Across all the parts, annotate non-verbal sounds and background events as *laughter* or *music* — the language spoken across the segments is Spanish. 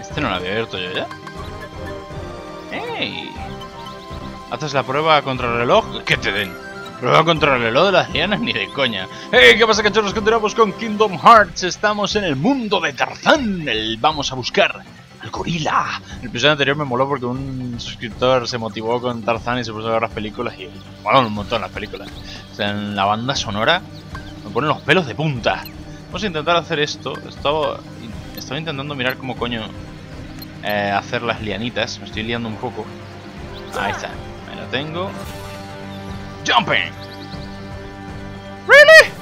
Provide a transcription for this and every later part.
Este no lo había abierto yo ya. ¡Ey! ¿Haces la prueba contra el reloj? ¡Que te den! Prueba contra el reloj de las lianas ni de coña. ¡Hey! ¿Qué pasa, cachorros? Continuamos con Kingdom Hearts. Estamos en el mundo de Tarzán. El vamos a buscar al gorila. El episodio anterior me moló porque un suscriptor se motivó con Tarzán y se puso a ver las películas y bueno, un montón las películas. O sea, en la banda sonora me ponen los pelos de punta. Vamos a intentar hacer esto. Estaba, estaba intentando mirar cómo coño eh, hacer las lianitas. Me estoy liando un poco. Ahí está. Ahí la tengo. Jumping. Really?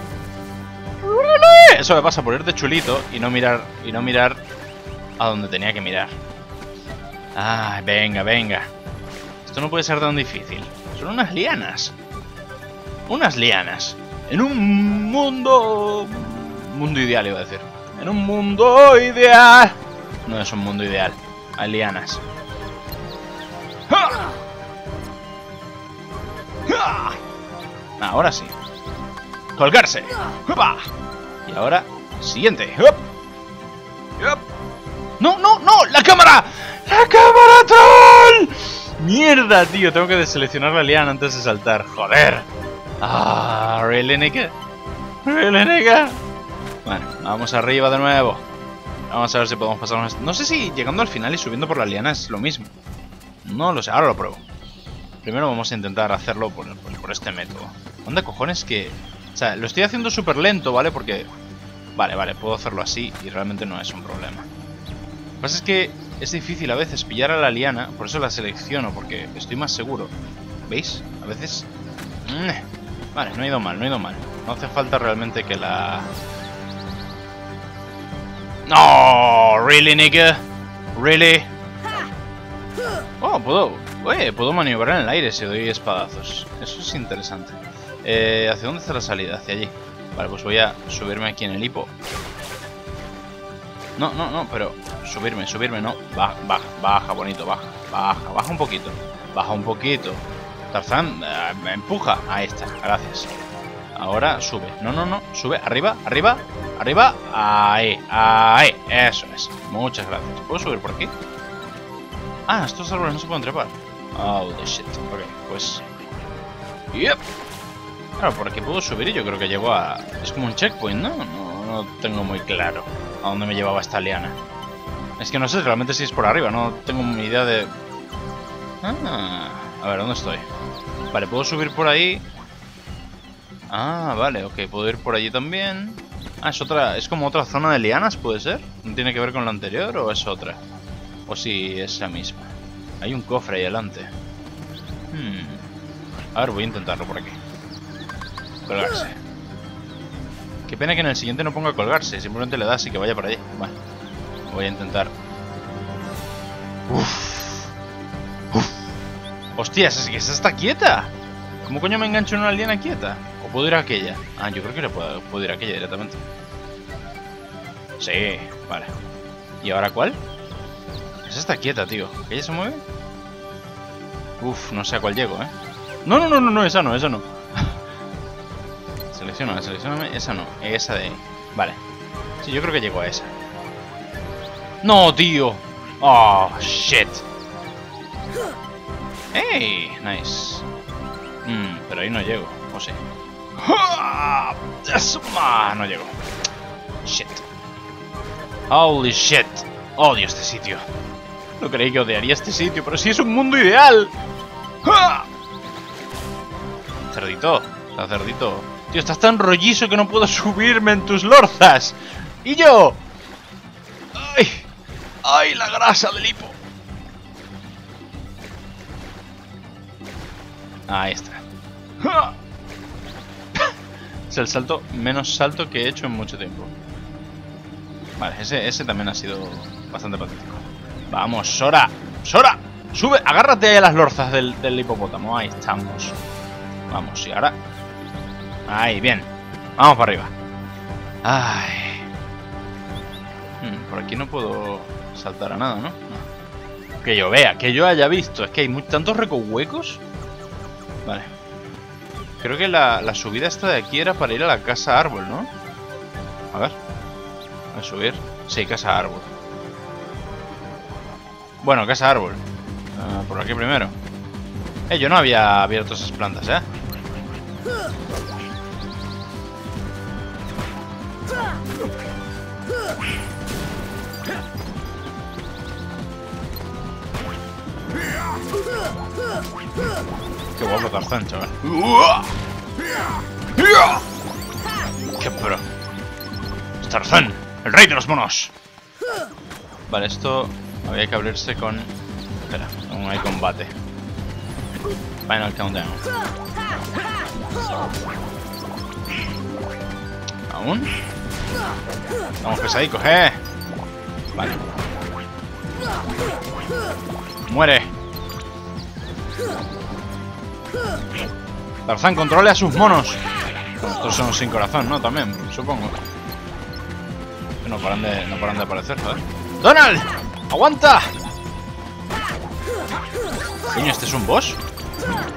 Really? Eso me pasa por ir de chulito y no mirar y no mirar a donde tenía que mirar. Ah, venga, venga. Esto no puede ser tan difícil. Son unas lianas. Unas lianas. En un mundo... Mundo ideal, iba a decir. En un mundo ideal. No es un mundo ideal. Hay. ¡Ja! Ahora sí. Colgarse. Y ahora, siguiente. ¡No, no, no! ¡La cámara! ¡La cámara troll! ¡Mierda, tío! Tengo que deseleccionar la liana antes de saltar. ¡Joder! ¡Ah! ¿Really, nigga? ¿Really, nigga? Bueno, vamos arriba de nuevo. Vamos a ver si podemos pasarnos... No sé si llegando al final y subiendo por la liana es lo mismo. No lo sé, ahora lo pruebo. Primero vamos a intentar hacerlo por, por, este método. ¿Dónde cojones que...? O sea, lo estoy haciendo súper lento, ¿vale? Porque... Vale, vale, puedo hacerlo así y realmente no es un problema. Lo que pasa es que es difícil a veces pillar a la liana, por eso la selecciono, porque estoy más seguro. ¿Veis? A veces... Mm, vale, no ha ido mal, no ha ido mal. No hace falta realmente que la... No, really, nigga, really. Oh, puedo, oye, puedo maniobrar en el aire si doy espadazos. Eso es interesante. Eh, ¿Hacia dónde está la salida? Hacia allí. Vale, pues voy a subirme aquí en el hipo. No, no, no, pero subirme, subirme, no. Baja, baja, baja, bonito, baja, baja, baja un poquito. Baja un poquito. Tarzán, eh, empuja. Ahí está, gracias. Ahora sube. No, no, no. Sube. Arriba, arriba, arriba. Ahí, ahí. Eso es. Muchas gracias. ¿Puedo subir por aquí? Ah, estos árboles no se pueden trepar. Oh, the shit. Ok, pues... Yep. Claro, por aquí puedo subir y yo creo que llego a... Es como un checkpoint, ¿no? No, no tengo muy claro a dónde me llevaba esta liana. Es que no sé realmente si es por arriba, no tengo ni idea de... Ah, a ver, ¿dónde estoy? Vale, puedo subir por ahí. Ah, vale, ok, puedo ir por allí también. Ah, es otra, es como otra zona de lianas, ¿puede ser? ¿No tiene que ver con la anterior o es otra? O si es la misma. Hay un cofre ahí adelante. Hmm. A ver, voy a intentarlo por aquí. Colgarse. Qué pena que en el siguiente no ponga colgarse, simplemente le das y que vaya por allí. Vale. Voy a intentar. Uf. Uf. Hostias, es esa está quieta. ¿Cómo coño me engancho en una liana quieta? ¿O puedo ir a aquella? Ah, yo creo que le puedo, puedo ir a aquella directamente. Sí, vale. ¿Y ahora cuál? Esa está quieta, tío. ¿Aquella se mueve? Uf, no sé a cuál llego, ¿eh? No, no, no, no, no, esa no, esa no. *laughs* selecciona, seleccioname. Esa no, esa de ahí. Vale. Sí, yo creo que llego a esa. ¡No, tío! ¡Oh, shit! ¡Hey! Nice. Mm, pero ahí no llego, o sí. ¡Ah! No llego. Shit. Holy shit. Odio este sitio. No creí que odiaría este sitio, pero sí es un mundo ideal. ¡Ah! Cerdito, cerdito. Tío, estás tan rollizo que no puedo subirme en tus lorzas. ¡Y yo! ¡Ay! ¡Ay, la grasa del hipo! Ahí está. ¡Ah! El salto menos salto que he hecho en mucho tiempo. Vale, ese, ese también ha sido bastante patético. Vamos, Sora. Sora, sube, agárrate ahí a las lorzas del, del hipopótamo. Ahí estamos. Vamos, y ahora... Ahí, bien. Vamos para arriba. Ay. Hmm, por aquí no puedo saltar a nada, ¿no? Que yo vea, que yo haya visto. Es que hay muy, tantos recohuecos. Vale. Creo que la, subida esta de aquí era para ir a la casa árbol, ¿no? A ver. A subir. Sí, casa árbol. Bueno, casa árbol. Ah, por aquí primero. Eh, yo no había abierto esas plantas, ¿eh? Qué guapo Tarzán, chaval. ¡Qué pro! Tarzán, el rey de los monos. Vale, esto había que abrirse con... Espera, aún hay combate. Final countdown. ¿Aún? Vamos pesadicos, eh. Vale. Muere. Tarzán controle a sus monos. Estos son sin corazón, ¿no? También, supongo. No paran de, no paran de aparecer, joder. ¡Donald! ¡Aguanta! Coño, ¿este es un boss?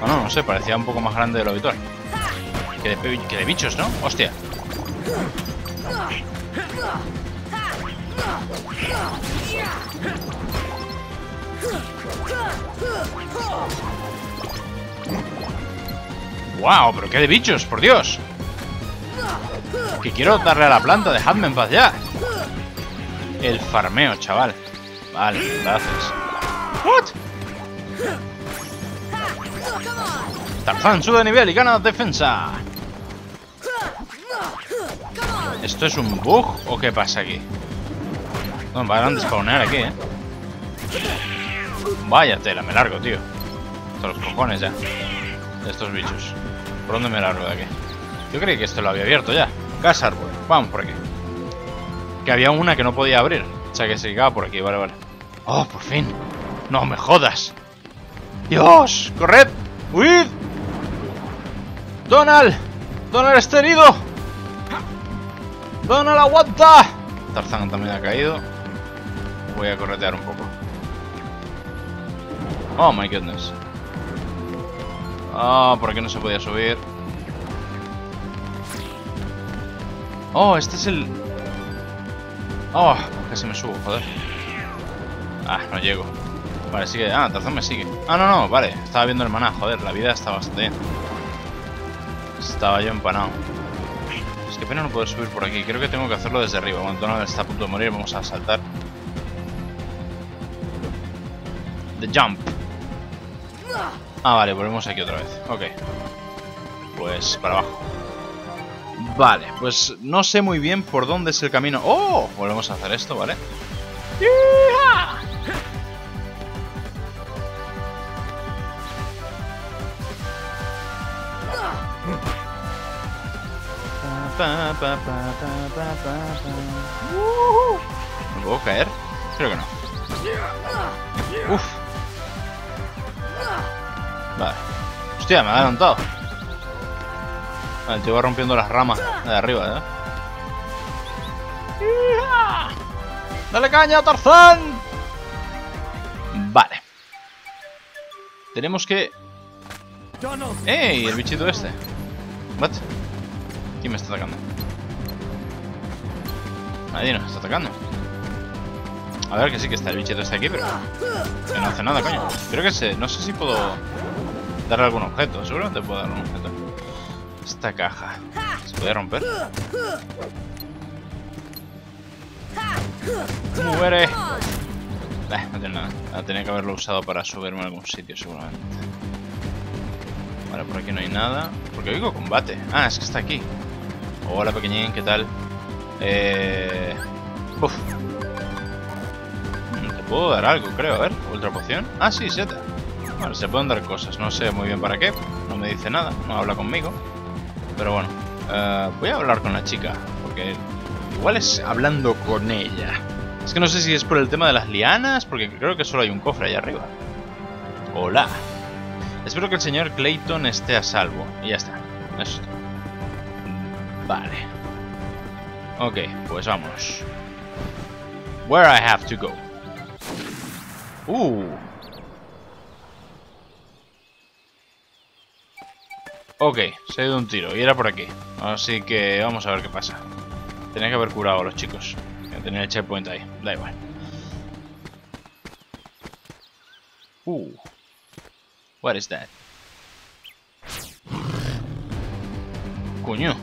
No, no, sé, parecía un poco más grande de lo habitual. Que de, que de bichos, ¿no? Hostia. ¡Wow! ¿Pero qué de bichos? ¡Por Dios! Que quiero darle a la planta, dejadme en paz ya. El farmeo, chaval. Vale, gracias. ¿What? Tarzán sube de nivel y gana defensa. ¿Esto es un bug o qué pasa aquí? No, van a spawnear aquí, ¿eh? Vaya tela, me largo, tío. Todos los cojones ya. De estos bichos. ¿Por dónde me largo de aquí? Yo creí que esto lo había abierto ya. Casa árbol. Vamos por aquí. Que había una que no podía abrir. O sea que se llegaba por aquí, vale, vale. Oh, por fin. No me jodas. Dios, corred. Huid. Donald. Donald está herido. Donald, aguanta. Tarzán también ha caído. Voy a corretear un poco. Oh my goodness. Ah, por aquí no se podía subir. Oh, este es el... Oh, casi me subo, joder. Ah, no llego. Vale, sigue. Ah, Tarzán me sigue. Ah, no, no, vale. Estaba viendo el maná, joder. La vida está bastante bien. Estaba yo empanado. Es que pena no poder subir por aquí. Creo que tengo que hacerlo desde arriba. Cuando Donald está a punto de morir, vamos a saltar. The jump. Ah, vale, volvemos aquí otra vez. Ok. Pues para abajo. Vale, pues no sé muy bien por dónde es el camino. ¡Oh! Volvemos a hacer esto, ¿vale? ¿Me puedo caer? Creo que no. Uf. Vale. Hostia, me ha adelantado. Vale, tío va rompiendo las ramas de arriba, ¿eh? ¡Dale caña, Tarzán! Vale. Tenemos que... ¡Ey! El bichito este. ¿What? ¿Quién me está atacando? Nadie nos está atacando. A ver, que sí que está el bichito este aquí, pero... Que no hace nada, coño. Creo que se... No sé si puedo... Darle algún objeto, seguramente puedo dar un objeto. Esta caja. ¿Se puede romper? ¡Muere! Eh, no tiene nada. Ah, tenía que haberlo usado para subirme a algún sitio, seguramente. Vale, por aquí no hay nada. Porque oigo combate. Ah, es que está aquí. Hola, pequeñín, ¿qué tal? Eh... Uf. Mm, te puedo dar algo, creo. A ver, ultra poción. Ah, sí, 7. Bueno, se pueden dar cosas, no sé muy bien para qué. No me dice nada, no habla conmigo. Pero bueno, eh, voy a hablar con la chica, porque igual es hablando con ella. Es que no sé si es por el tema de las lianas, porque creo que solo hay un cofre allá arriba. Hola. Espero que el señor Clayton esté a salvo. Y ya está. Eso. Vale. Ok, pues vamos. Where I have to go. Uh, Ok, se ha ido un tiro y era por aquí. Así que vamos a ver qué pasa. Tenía que haber curado a los chicos. Tener el checkpoint ahí. Da igual. Uh. What is that? Coño.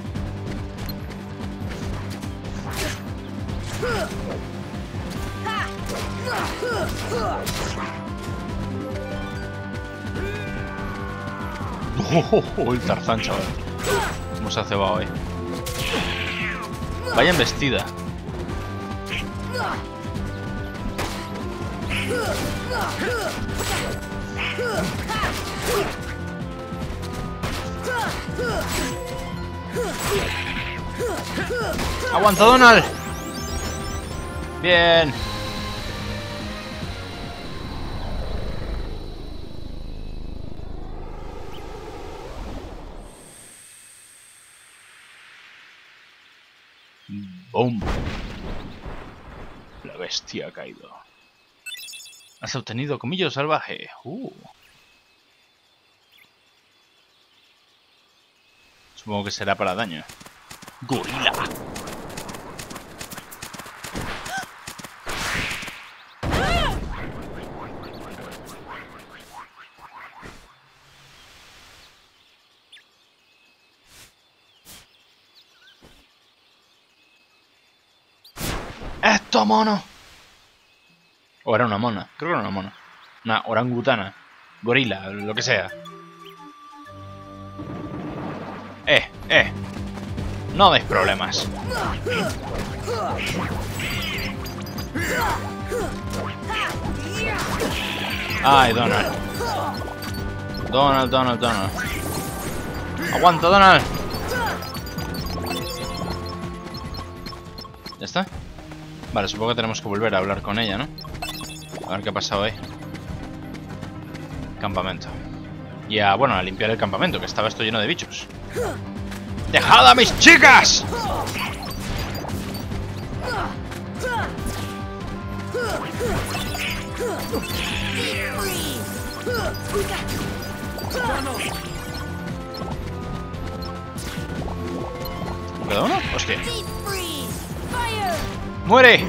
Oh, el Tarzán, chaval. ¿Cómo se ha cebado hoy? Vaya embestida. ¡Aguanta, Donald! Bien. La bestia ha caído. Has obtenido comillo salvaje. Uh. Supongo que será para daño. ¡Gorila! ¡Esto, mono! O era una mona. Creo que era una mona. Una orangutana. Gorila, lo que sea. Eh, eh. No des problemas. Ay, Donald. Donald, Donald, Donald. Aguanta, Donald. ¿Ya está? Vale, supongo que tenemos que volver a hablar con ella, ¿no? A ver qué ha pasado ahí. Campamento. Y a, bueno, a limpiar el campamento, que estaba esto lleno de bichos. ¡Dejad a mis chicas! ¿Queda uno? ¡Muere!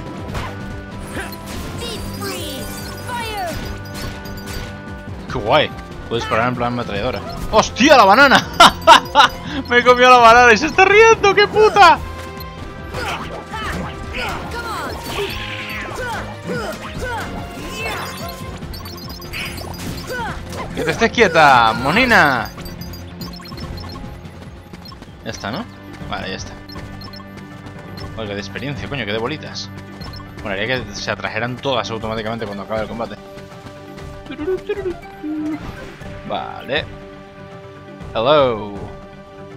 ¡Qué guay! Puedes parar en plan metralladora. ¡Hostia, la banana! *laughs* Me comió la banana y se está riendo, ¡qué puta! ¡Que te estés quieta, monina! Ya está, ¿no? Vale, ya está. Oiga, de experiencia, coño, que de bolitas. Bueno, haría que se atrajeran todas automáticamente cuando acabe el combate. Vale. Hello.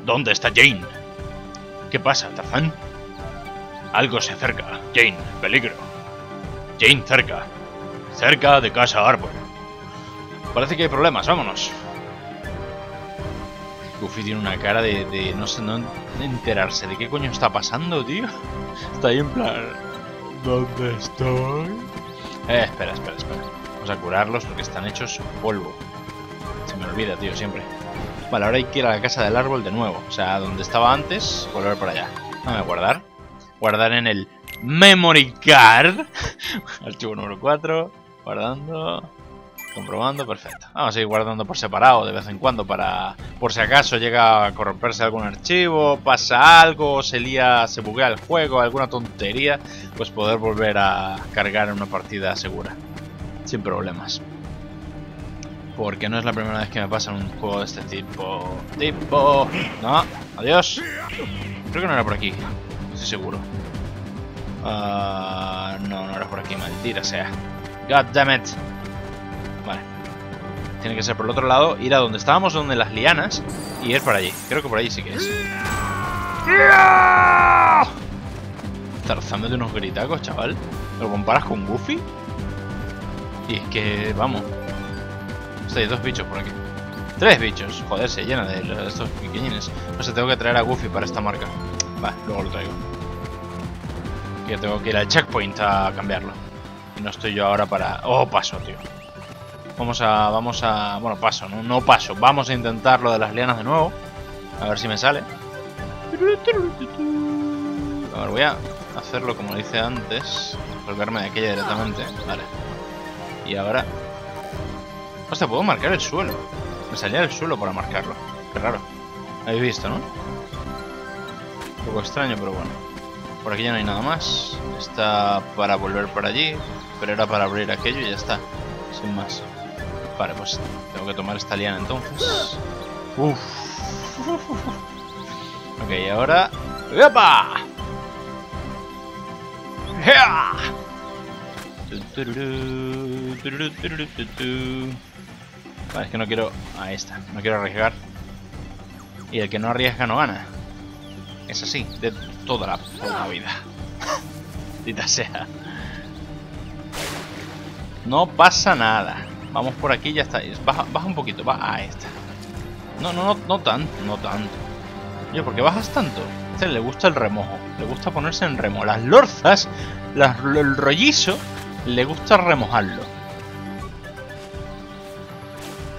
¿Dónde está Jane? ¿Qué pasa, Tarzán? Algo se acerca. Jane, peligro. Jane cerca. Cerca de casa árbol. Parece que hay problemas, vámonos. Goofy tiene una cara de, no sé, no enterarse de qué coño está pasando, tío. *laughs* Está ahí en plan... ¿Dónde estoy? Eh, espera, espera, espera. Vamos a curarlos porque están hechos polvo. Se me olvida, tío, siempre. Vale, ahora hay que ir a la casa del árbol de nuevo. O sea, donde estaba antes, volver por allá. Dame guardar. Guardar en el memory card. *laughs* Archivo número 4. Guardando. Comprobando, perfecto. Vamos a ir guardando por separado de vez en cuando para... Por si acaso llega a corromperse algún archivo, pasa algo, se lía, se buguea el juego, alguna tontería, pues poder volver a cargar en una partida segura. Sin problemas. Porque no es la primera vez que me pasa en un juego de este tipo. Tipo... No, adiós. Creo que no era por aquí. Estoy seguro. Uh, no, no era por aquí, maldita sea. God damn it. Tiene que ser por el otro lado, ir a donde estábamos, donde las lianas, y ir para allí. Creo que por allí sí que es. Tarzán de unos gritacos, chaval. ¿Lo comparas con Goofy? Y es que, vamos. Hay dos bichos por aquí. Tres bichos. Joder, se llena de estos pequeñines. No sé, tengo que traer a Goofy para esta marca. Va, luego lo traigo. Que tengo que ir al checkpoint a cambiarlo. Y no estoy yo ahora para... Oh, paso, tío. Vamos a... Vamos a... Bueno, paso, no, no paso. Vamos a intentar lo de las lianas de nuevo. A ver si me sale. A ver, voy a hacerlo como lo hice antes. Colgarme de aquella directamente. Vale. Y ahora... Hostia, puedo marcar el suelo. Me salía el suelo para marcarlo. Qué raro. Habéis visto, ¿no? Un poco extraño, pero bueno. Por aquí ya no hay nada más. Está para volver por allí. Pero era para abrir aquello y ya está. Sin más. Vale, pues tengo que tomar esta liana entonces. Uf. Ok, ahora... ¡Epa! ¡Ea! Vale, es que no quiero... Ahí está, no quiero arriesgar. Y el que no arriesga no gana. Es así, de toda la puta vida. *laughs* Dita sea. No pasa nada. Vamos por aquí ya está. Baja, baja un poquito, baja. Ahí está. No, no, no, no tanto, no tanto. Yo, ¿por qué bajas tanto? A este le gusta el remojo, le gusta ponerse en remo. Las lorzas, el rollizo, le gusta remojarlo.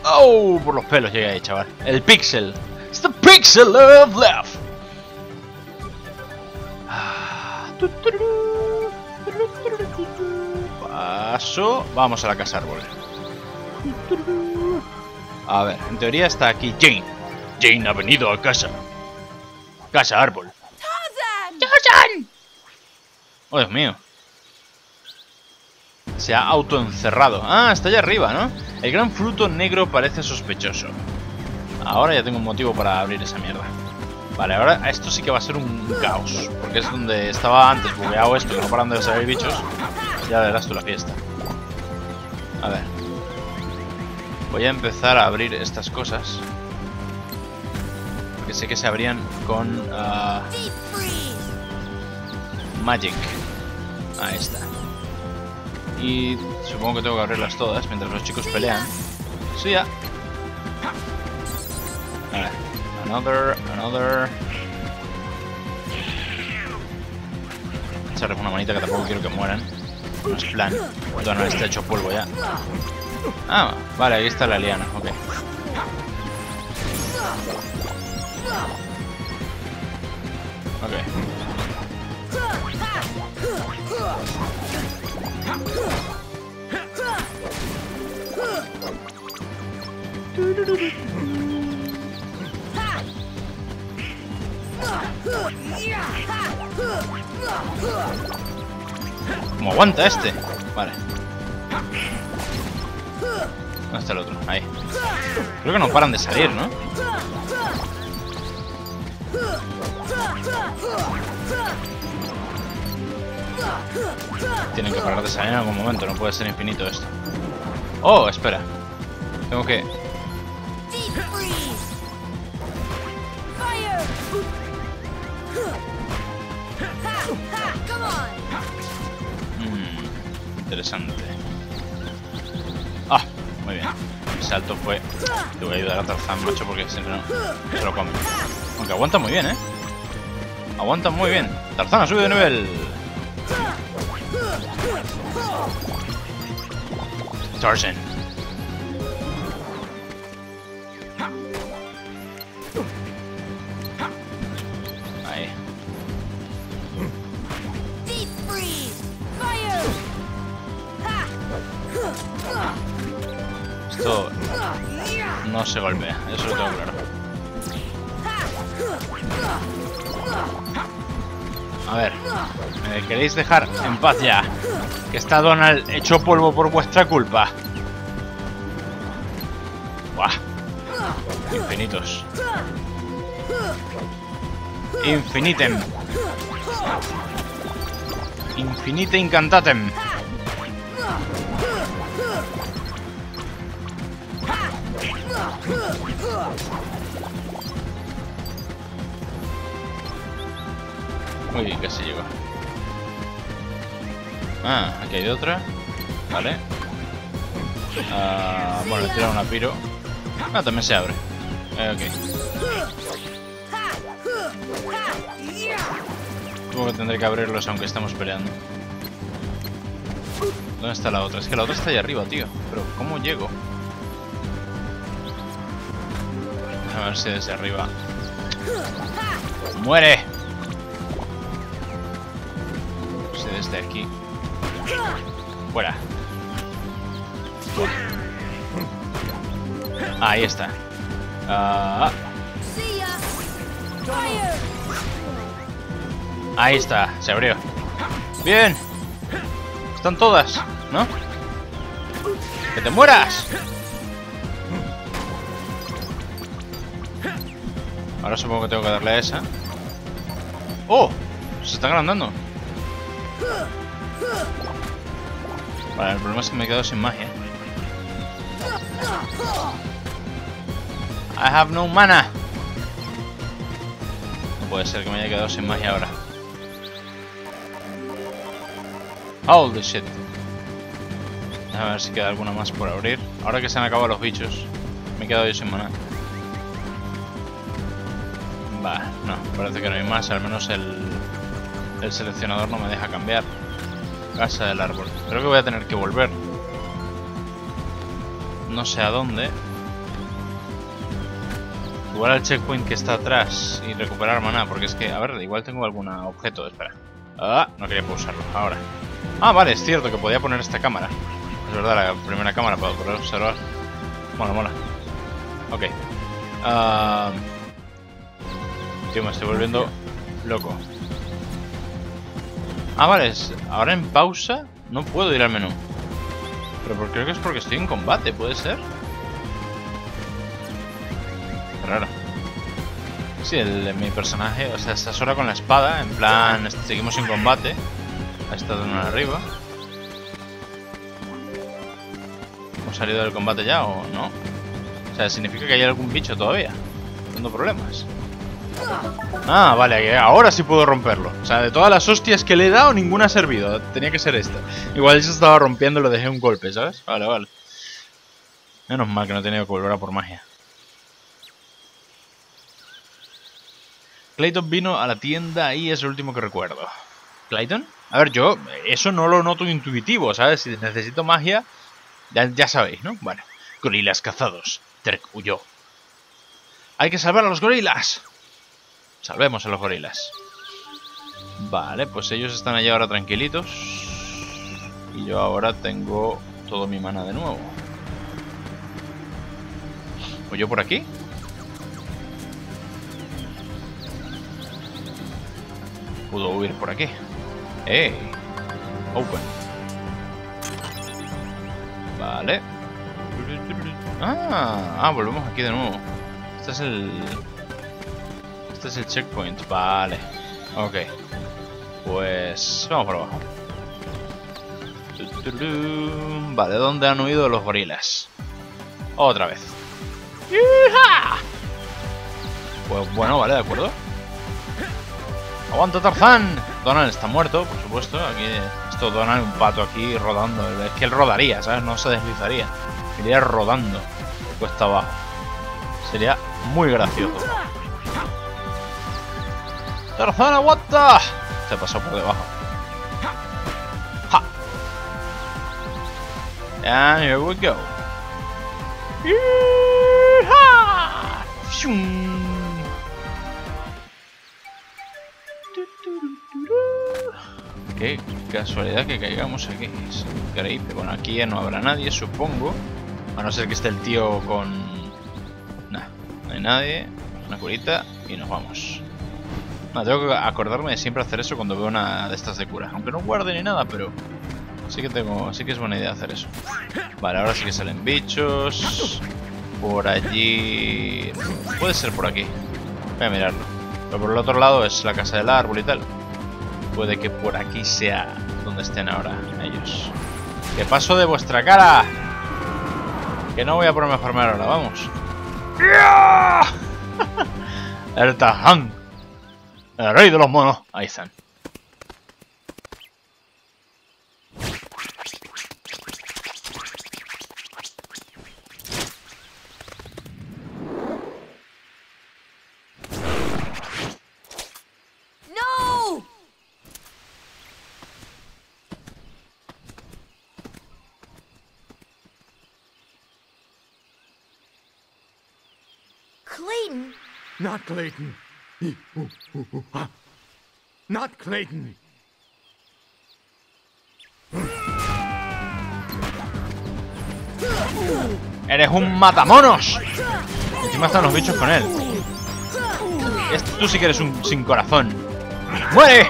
¡Oh! Por los pelos llega ahí, chaval. El pixel. It's the pixel of love. Ah, Paso. Vamos a la casa árbol. A ver, en teoría está aquí Jane. Jane ha venido a casa. Casa árbol. ¡Tarzan! Oh, Dios mío. Se ha autoencerrado. Ah, está allá arriba, ¿no? El gran fruto negro parece sospechoso. Ahora ya tengo un motivo para abrir esa mierda. Vale, ahora esto sí que va a ser un caos. Porque es donde estaba antes bugueado esto, que no paran de salir bichos. Ya verás tú la fiesta. A ver. Voy a empezar a abrir estas cosas. Porque sé que se abrían con... Uh, Magic. Ahí está. Y supongo que tengo que abrirlas todas mientras los chicos pelean. Sí, ya. Vale. Another, another. Echarles una manita que tampoco quiero que mueran. No es plan. Bueno, está hecho polvo ya. Ah, vale, ahí está la liana, ok. Ok. ¿Cómo aguanta este? Vale. ¿Dónde está el otro? Ahí. Creo que no paran de salir, ¿no? Tienen que parar de salir en algún momento, no puede ser infinito esto. Oh, espera. Tengo que... Mm, interesante. Muy bien. El salto fue... Te voy a ayudar a Tarzan, macho, porque si no, se lo come. Aunque aguanta muy bien, ¿eh? Aguanta muy bien. Tarzan ha subido de nivel. Tarzan. Esto no se golpea, eso lo tengo claro. A ver, ¿me queréis dejar en paz ya? Que está Donald hecho polvo por vuestra culpa. Buah. Infinitos. Infinitem. Infinite incantatem. Bien, casi llegó. Ah, aquí hay otra. Vale. Ah, bueno, le tiraron a Piro. Ah, también se abre. Eh, ok. Supongo que tendré que abrirlos aunque estamos peleando. ¿Dónde está la otra? Es que la otra está ahí arriba, tío. Pero, ¿cómo llego? A ver si desde arriba. ¡Muere! Desde aquí... Fuera. Ahí está. Ah, ahí está, se abrió. Bien. Están todas, ¿no? ¡Que te mueras! Ahora supongo que tengo que darle a esa. ¡Oh! Se está agrandando. Vale, el problema es que me he quedado sin magia. I have no mana. No puede ser que me haya quedado sin magia ahora. Holy shit. A ver si queda alguna más por abrir. Ahora que se han acabado los bichos, me he quedado yo sin mana. Va, no, parece que no hay más. Al menos el, el seleccionador no me deja cambiar. Casa del árbol. Creo que voy a tener que volver. No sé a dónde. Igual al checkpoint que está atrás y recuperar mana, porque es que, a ver, igual tengo algún objeto, espera. Ah, no quería pulsarlo, ahora. Ah, vale, es cierto que podía poner esta cámara. Es verdad, la primera cámara para poder observar. Mola, mola. Ok. Uh... Tío, me estoy volviendo loco. Ah, vale, ahora en pausa no puedo ir al menú. Pero creo que es porque estoy en combate, ¿puede ser? Raro. Sí, el, mi personaje, o sea, está sola con la espada, en plan, seguimos en combate. Ha estado en arriba. ¿Hemos salido del combate ya o no? O sea, significa que hay algún bicho todavía. Dando problemas. Ah, vale, ahora sí puedo romperlo. O sea, de todas las hostias que le he dado, ninguna ha servido. Tenía que ser esta. Igual se estaba rompiendo lo dejé un golpe, ¿sabes? Vale, vale. Menos mal que no he tenido que volver a por magia. Clayton vino a la tienda y es el último que recuerdo. ¿Clayton? A ver, yo eso no lo noto intuitivo, ¿sabes? Si necesito magia, ya, ya sabéis, ¿no? Bueno, gorilas cazados. Trek huyó. ¡Hay que salvar a los gorilas! Salvemos a los gorilas. Vale, pues ellos están allá ahora tranquilitos. Y yo ahora tengo todo mi mana de nuevo. ¿O yo por aquí? Pudo huir por aquí. ¡Eh! Open. Vale. Ah, ah, volvemos aquí de nuevo. Este es el este es el checkpoint. Vale. Ok. Pues vamos por abajo. Vale, ¿dónde han huido los gorilas? Otra vez. Pues bueno, vale, de acuerdo. ¡Aguanta Tarzán! Donald está muerto, por supuesto. Aquí esto Donald un pato aquí rodando. Es que él rodaría, ¿sabes? No se deslizaría. Iría rodando cuesta abajo. Sería muy gracioso. ¡Tarzán, aguanta! Se pasó por debajo. ¡Ja! And here we go. Qué casualidad que caigamos aquí. Es increíble. Bueno, aquí ya no habrá nadie, supongo. A no ser que esté el tío con... Nah, no hay nadie. Una curita y nos vamos. Tengo que acordarme de siempre hacer eso cuando veo una de estas de cura. Aunque no guarde ni nada, pero sí que tengo, sí que es buena idea hacer eso. Vale, ahora sí que salen bichos. Por allí... Puede ser por aquí. Voy a mirarlo. Pero por el otro lado es la casa del árbol y tal. Puede que por aquí sea donde estén ahora ellos. ¡Que paso de vuestra cara! Que no voy a ponerme a farmar ahora, vamos. *laughs* El Tajan. El rey de los monos. Ahí están. No! Clayton? Not Clayton. *laughs* Not Clayton. Eres un matamonos. Encima están los bichos con él. Este, tú sí que eres un sin corazón. ¡Muere!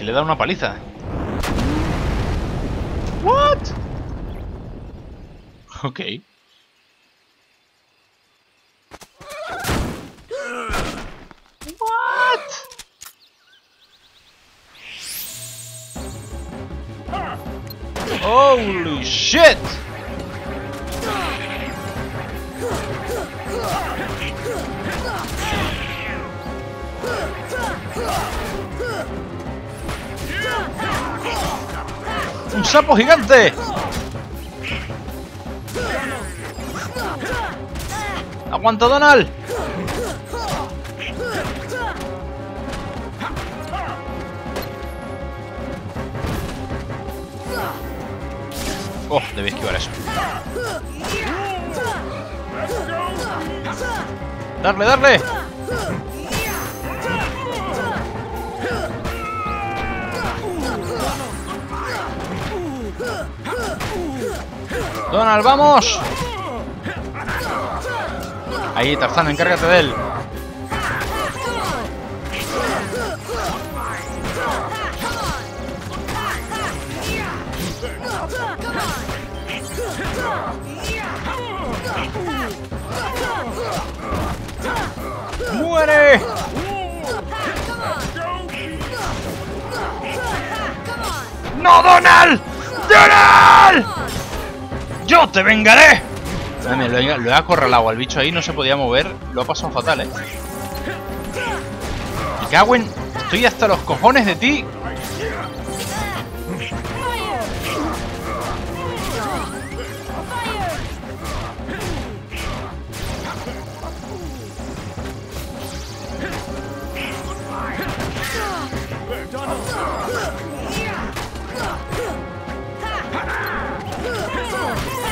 Si le da una paliza. What? Ok. What? Holy shit! ¡Un sapo gigante! ¡Aguanta, Donald! Oh, debí esquivar eso. ¡Darle, darle! Donald, vamos. Ahí, Tarzán, encárgate de él. ¡Muere! ¡No, Donald! ¡Donald! ¡Yo te vengaré! Lo, he, lo he acorralado al bicho ahí, no se podía mover. Lo ha pasado fatal, eh. Me cago en... Estoy hasta los cojones de ti.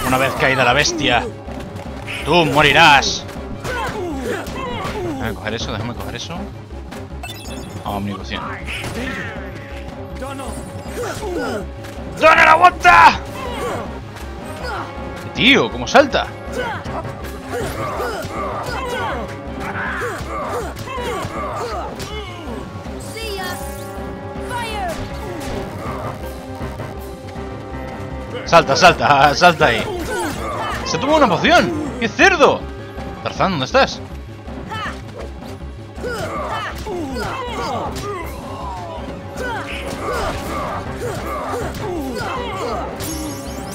Una vez caída la bestia, tú morirás. Déjame coger eso, déjame coger eso. Omnibución. ¡Donald, aguanta! Tío, ¿cómo salta? Salta, salta, salta ahí. Se toma una poción. ¡Qué cerdo! Tarzán, ¿dónde estás?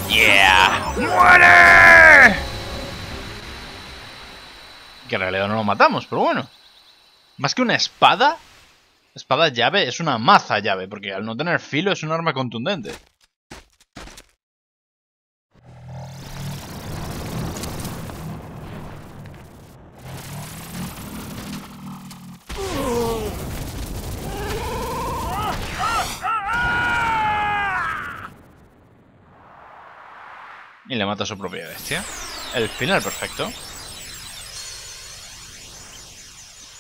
¡Yeah! ¡Muere! Que en realidad no lo matamos, pero bueno. Más que una espada, espada llave es una maza llave, porque al no tener filo es un arma contundente. Y le mata a su propia bestia. El final perfecto.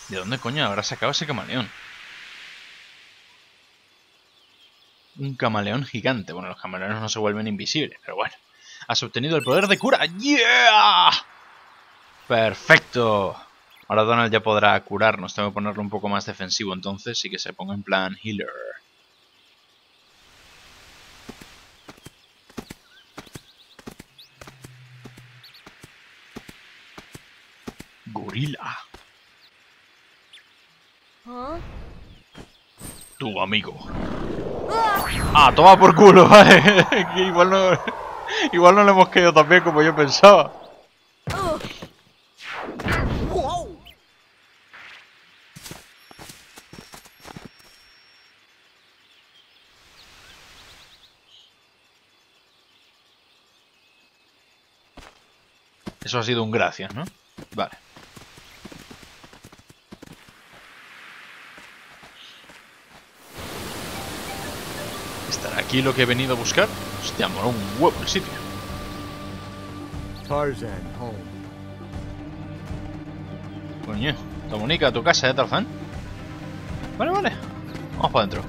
¿De dónde coño habrá sacado ese camaleón? Un camaleón gigante. Bueno, los camaleones no se vuelven invisibles, pero bueno. Has obtenido el poder de cura. ¡Yeah! Perfecto. Ahora Donald ya podrá curarnos. Tengo que ponerlo un poco más defensivo entonces y que se ponga en plan healer. Gorila. Huh? Tu amigo. Ah, toma por culo, *laughs* vale. Que igual no. Igual no le hemos caído tan bien como yo pensaba. Eso ha sido un gracias, ¿no? Vale. Aquí lo que he venido a buscar? Hostia, mola un huevo el sitio. Tarzan home. Coño. Comunica a tu casa, ¿eh, Tarzán? Vale, vale. Vamos para adentro.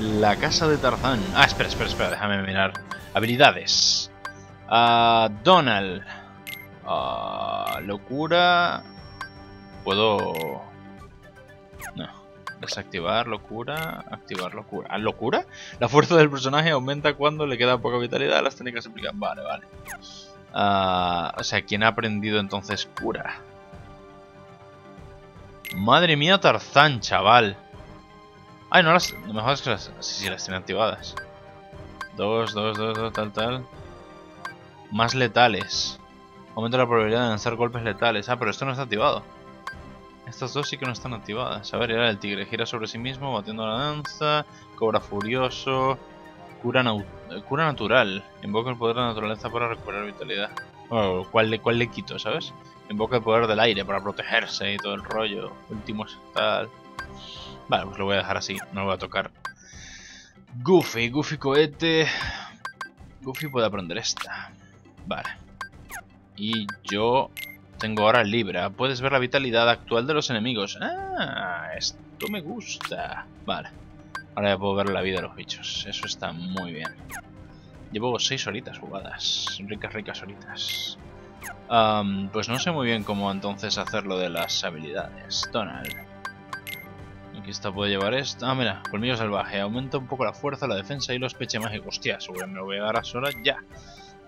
La casa de Tarzán. Ah, espera, espera, espera. Déjame mirar. Habilidades. Ah, Donald. Ah, locura. Puedo... No. Desactivar locura. Activar locura. ¿Ah, ¿Locura? La fuerza del personaje aumenta cuando le queda poca vitalidad. Las técnicas se aplican. Vale, vale. Ah, o sea, ¿quién ha aprendido entonces cura? Madre mía, Tarzán, chaval. Ay, no las... No me jodas que las... Sí, sí, las tiene activadas. Dos, dos, dos, dos, tal, tal. Más letales. Aumenta la probabilidad de lanzar golpes letales. Ah, pero esto no está activado. Estas dos sí que no están activadas. A ver, era el tigre. Gira sobre sí mismo, batiendo la danza. Cobra furioso. Cura, cura natural. Invoca el poder de la naturaleza para recuperar vitalidad. Bueno, ¿cuál, le, ¿cuál le quito, sabes? Invoca el poder del aire para protegerse y todo el rollo. Últimos tal. Vale, pues lo voy a dejar así. No lo voy a tocar. Goofy, Goofy cohete. Goofy puede aprender esta. Vale. Y yo tengo ahora Libra. Puedes ver la vitalidad actual de los enemigos. Ah, esto me gusta. Vale. Ahora ya puedo ver la vida de los bichos. Eso está muy bien. Llevo 6 horitas jugadas. Ricas, ricas horitas. Am, pues no sé muy bien cómo entonces hacer lo de las habilidades. Donald. Aquí está, puedo llevar esto. Ah, mira, colmillo salvaje. Aumenta un poco la fuerza, la defensa y los peche mágicos. Hostia, seguro me lo voy a dar a sola ya.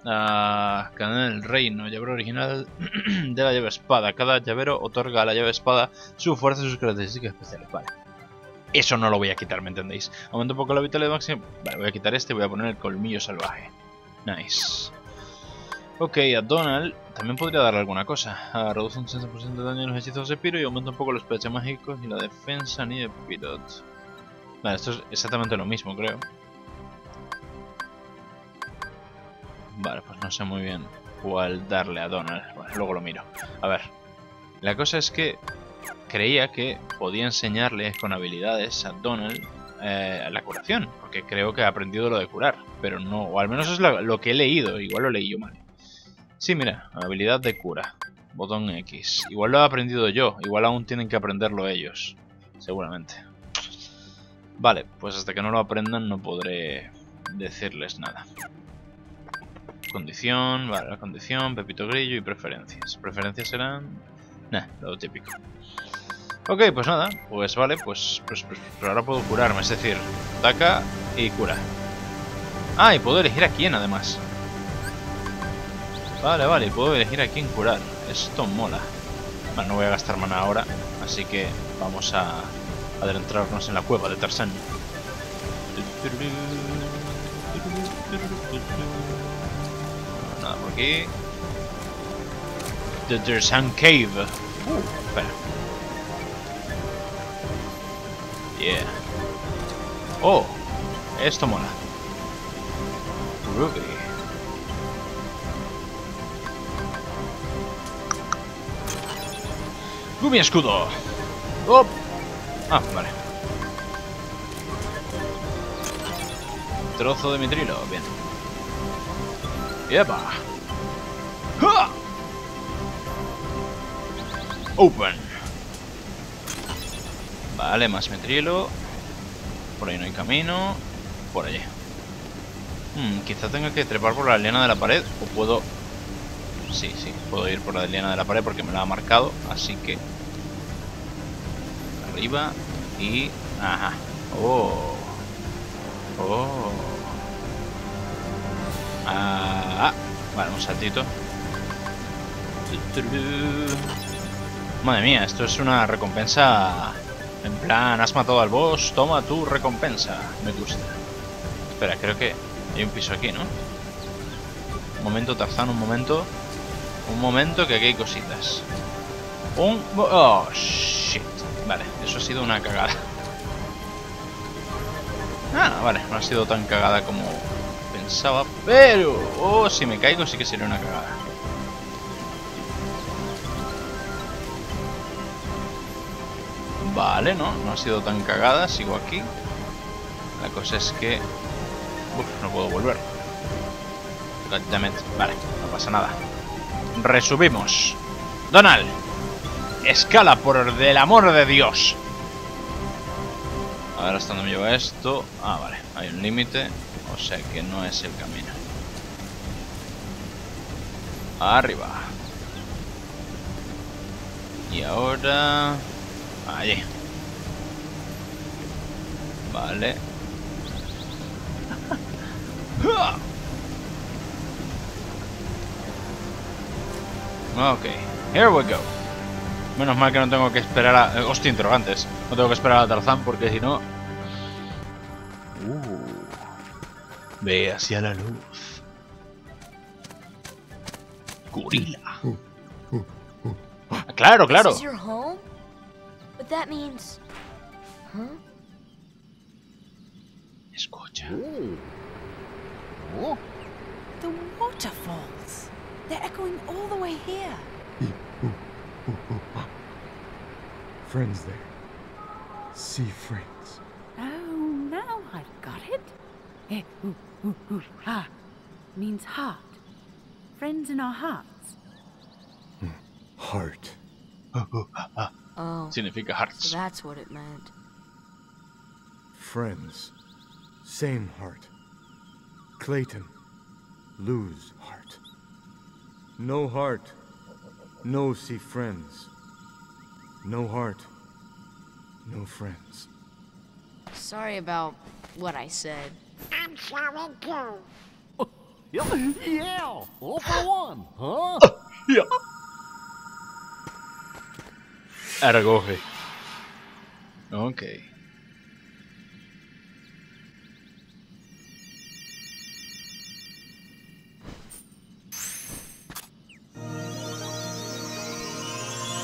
Ah, cadena del reino, llavero original *clears throat* de la llave espada. Cada llavero otorga a la llave espada su fuerza y sus características especiales. Vale. Eso no lo voy a quitar, ¿me entendéis? Aumenta un poco la vitalidad máxima. Vale, voy a quitar este y voy a poner el colmillo salvaje. Nice. Ok, a Donald también podría darle alguna cosa. Ah, reduce un 60% de daño en los hechizos de Piro y aumenta un poco los PH mágicos y la defensa ni de Pirot. Vale, esto es exactamente lo mismo, creo. Vale, pues no sé muy bien cuál darle a Donald. Bueno, luego lo miro. A ver. La cosa es que creía que podía enseñarle con habilidades a Donald eh, la curación. Porque creo que ha aprendido lo de curar. Pero no, o al menos es lo, lo que he leído. Igual lo leí yo mal. Sí, mira, habilidad de cura. Botón X. Igual lo he aprendido yo. Igual aún tienen que aprenderlo ellos. Seguramente. Vale, pues hasta que no lo aprendan no podré decirles nada. Condición, vale, la condición, Pepito Grillo y preferencias. Preferencias serán... Nah, lo típico. Ok, pues nada, pues vale, pues, pues, pues, pues ahora puedo curarme, es decir, ataca y cura. Ah, y puedo elegir a quién además. Vale, vale, puedo elegir a quién curar. Esto mola. Vale, no voy a gastar mana ahora, así que vamos a adentrarnos en la cueva de Tarzán. Aquí. The Tarzan Cave. Uh, espera. Yeah. Oh, esto mola. Ruby. Gumi escudo. Oh. Ah, vale. Trozo de mitrilo, bien. ¡Epa! Open. Vale, más metrilo. Por ahí no hay camino. Por allí. Hmm, quizá tenga que trepar por la liana de la pared. O puedo... Sí, sí, puedo ir por la liana de la pared porque me la ha marcado. Así que... Arriba y... Ajá. Oh. Oh. Ah, vale, un saltito. Madre mía, esto es una recompensa. En plan, has matado al boss, toma tu recompensa. Me gusta. Espera, creo que hay un piso aquí, ¿no? Un momento, Tarzán, un momento. Un momento, que aquí hay cositas. Un... Oh, shit. Vale, eso ha sido una cagada. Ah, vale, no ha sido tan cagada como pensaba, pero... Oh, si me caigo sí que sería una cagada. Vale, no, no ha sido tan cagada, sigo aquí. La cosa es que... Uf, no puedo volver. Vale, no pasa nada. Resubimos. Donald, Escala, por del amor de Dios. A ver hasta dónde me lleva esto. Ah, vale, hay un límite. O sea que no es el camino. Arriba. Y ahora... Allí. Vale. *laughs* Ok, here we go. Menos mal que no tengo que esperar a... eh, hostia, interrogantes. No tengo que esperar a Tarzán porque si no... Uh, ve hacia la luz. Gorila. Ah, Claro, claro. That means... Huh? Escucha. The waterfalls. They're echoing all the way here. *laughs* Friends there. See friends. Oh, now I've got it. Eh, ooh, ooh, ooh, ha. Means heart. Friends in our hearts. Heart. *laughs* Oh, Significa so that's what it meant. Friends. Same heart. Clayton. Lose heart. No heart. No see friends. No heart. No friends. Sorry about what I said. I'm sorry too. *laughs* yeah, all for one, huh? *laughs* Ja. Ergoge. Ok.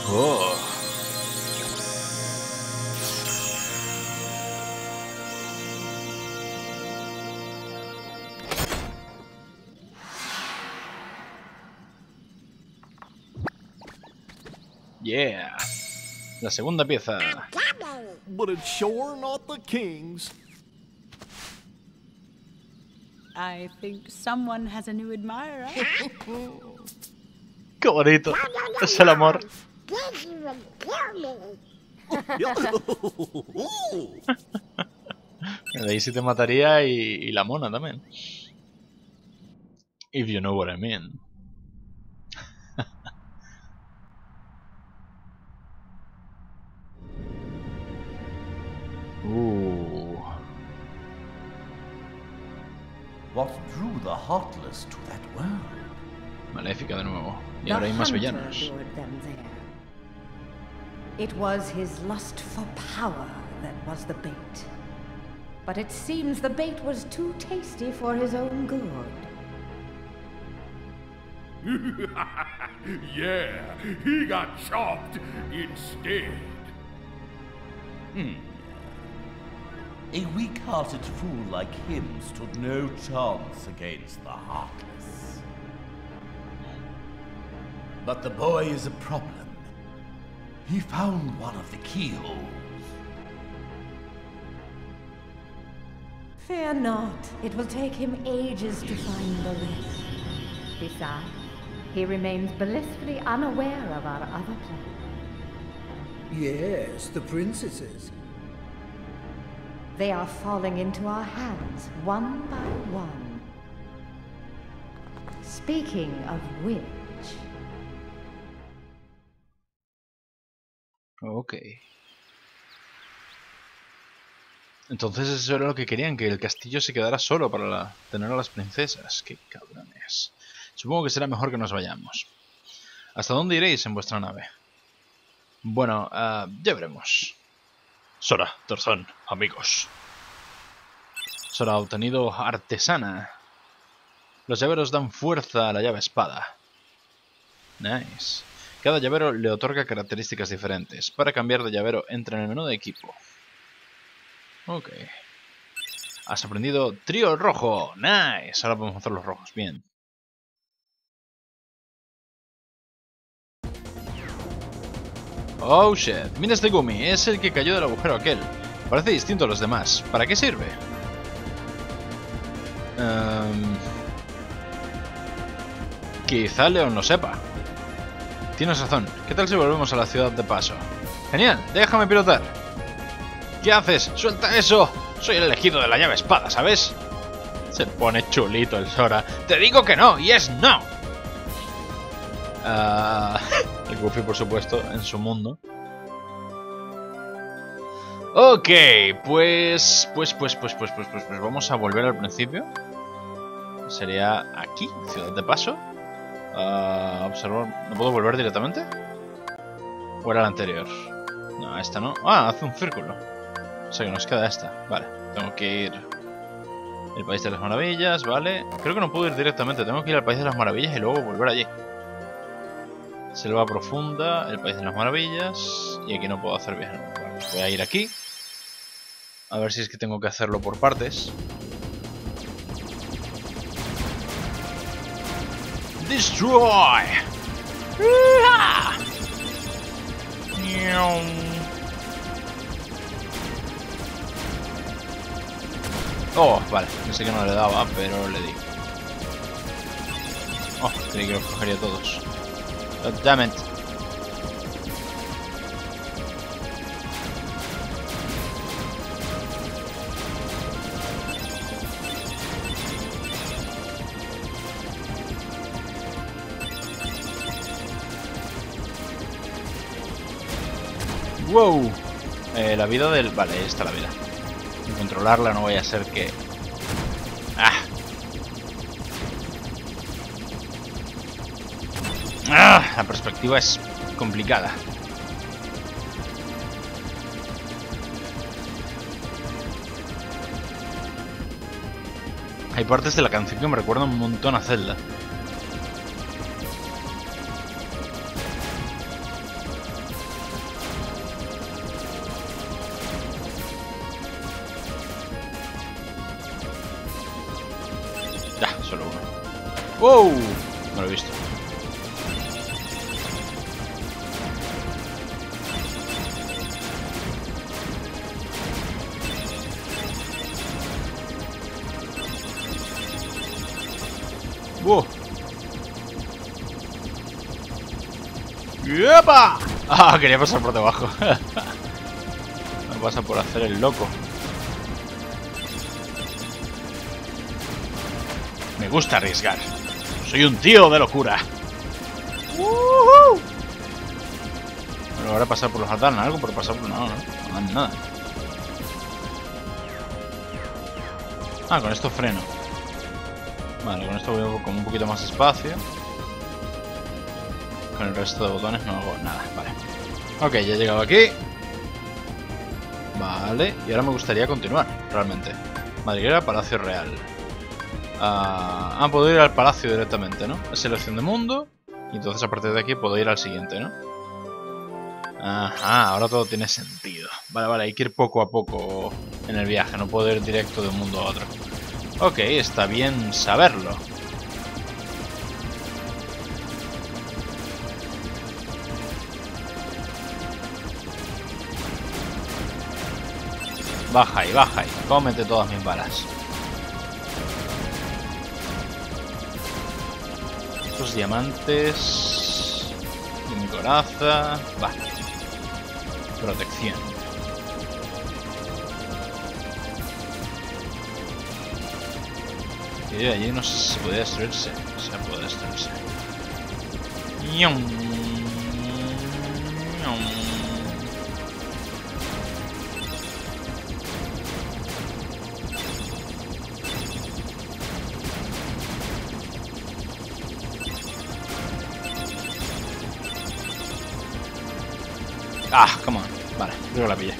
Oh. Yeah. La segunda pieza. But it's sure not the king's. I think someone has a new admirer. *laughs* Qué bonito. Es el amor. *laughs* Daisy te mataría y, y la mona también. If you know what I mean. Uh. What drew the Heartless to that world? Maléfica de nuevo. Y The ahora hay más hunter villanos. lured them there. It was his lust for power that was the bait. But it seems the bait was too tasty for his own good. *laughs* yeah, he got chopped instead. A weak-hearted fool like him stood no chance against the Heartless. But the boy is a problem. He found one of the keyholes. Fear not, it will take him ages to find the rest. Besides, he remains blissfully unaware of our other plan. Yes, the princesses. They are falling into our hands, one by one. Speaking of which, Ok. Entonces eso era lo que querían, que el castillo se quedara solo para tener a las princesas. Qué cabrones. Supongo que será mejor que nos vayamos. ¿Hasta dónde iréis en vuestra nave? Bueno, ah, ya veremos. Sora, Tarzán, amigos. Sora ha obtenido artesana. Los llaveros dan fuerza a la llave espada. Nice. Cada llavero le otorga características diferentes. Para cambiar de llavero, entra en el menú de equipo. Ok. Has aprendido trío rojo. Nice. Ahora podemos hacer los rojos. Bien. Oh shit. Mira este Gumi. Es el que cayó del agujero aquel. Parece distinto a los demás. ¿Para qué sirve? Ehm, Quizá Leon lo sepa. tienes razón. ¿Qué tal si volvemos a la ciudad de paso? Genial, déjame pilotar. ¿Qué haces? ¡Suelta eso! Soy el elegido de la llave espada, ¿sabes? Se pone chulito el Sora. Te digo que no, y es no. Ah, el Goofy, por supuesto, en su mundo. Ok, pues, pues, pues, pues, pues, pues, pues, pues, vamos a volver al principio. Sería aquí, ciudad de paso. Ah, observar, ¿no puedo volver directamente? ¿O era la anterior? No, esta no. Ah, hace un círculo. O sea que nos queda esta. Vale, tengo que ir... El País de las Maravillas, vale. Creo que no puedo ir directamente, tengo que ir al País de las Maravillas y luego volver allí. Selva profunda, el País de las Maravillas. Y aquí no puedo hacer viaje. Vale, voy a ir aquí. A ver si es que tengo que hacerlo por partes. Destroy. Oh, vale, pensé que no le daba, pero le di. Oh, creí que los cogería todos. God damn it. Wow. Eh, la vida del... Vale, está la vida. Y controlarla no vaya a ser que... ¡Ah! La perspectiva es complicada. Hay partes de la canción que me recuerdan un montón a Zelda. Ya, solo uno. ¡Wow! *laughs* Quería pasar por debajo. *laughs* Me pasa por hacer el loco. Me gusta arriesgar. Soy un tío de locura. Pero ahora pasar por los altares, algo por pasar por... No, no, no, no, nada. Ah, con esto freno. Vale, con esto voy con un poquito más espacio. Con el resto de botones no hago nada, vale. Ok, ya he llegado aquí. Vale, y ahora me gustaría continuar, realmente. Madriguera, Palacio Real. Ah, ah, puedo ir al palacio directamente, ¿no? Selección de mundo. Y entonces a partir de aquí puedo ir al siguiente, ¿no? Ajá, ahora todo tiene sentido. Vale, vale, hay que ir poco a poco en el viaje. No puedo ir directo de un mundo a otro. Ok, está bien saberlo. Baja ahí, baja ahí. Cómete todas mis balas. Estos diamantes. Y mi coraza. Vale. Protección. Y allí no sé si se puede destruirse. Se puede destruirse. Ñom. La pillé.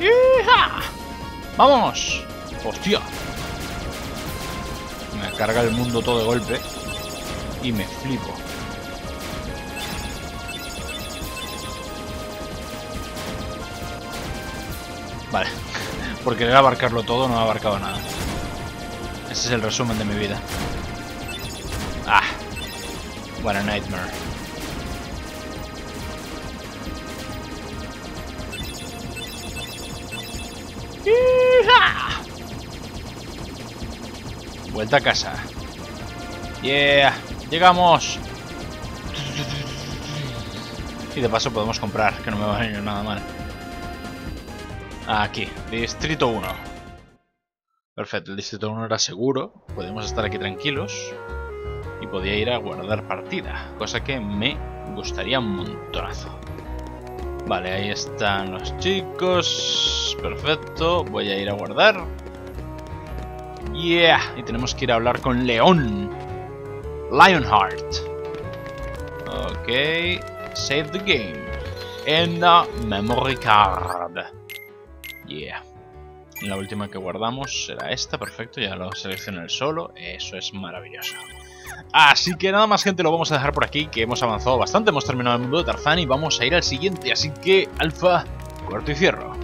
¡Hija! ¡Vamos! ¡Hostia! Me carga el mundo todo de golpe. Y me flipo. Vale. *laughs* Por querer abarcarlo todo no he abarcado nada. Ese es el resumen de mi vida. What a nightmare. Vuelta a casa. Yeah, llegamos. Y de paso podemos comprar, que no me va a venir nada mal. Aquí, Distrito 1. Perfecto, el Distrito 1 era seguro. Podemos estar aquí tranquilos. Podía ir a guardar partida. Cosa que me gustaría un montonazo. Vale, ahí están los chicos. Perfecto, voy a ir a guardar. Yeah, y tenemos que ir a hablar con León. Lionheart. Ok, save the game. En la memory card. Yeah. La última que guardamos será esta, perfecto, ya lo seleccioné el solo, eso es maravilloso. Así que nada más gente, lo vamos a dejar por aquí, que hemos avanzado bastante, hemos terminado el mundo de Tarzán y vamos a ir al siguiente, así que alfa, cuarto y cierro.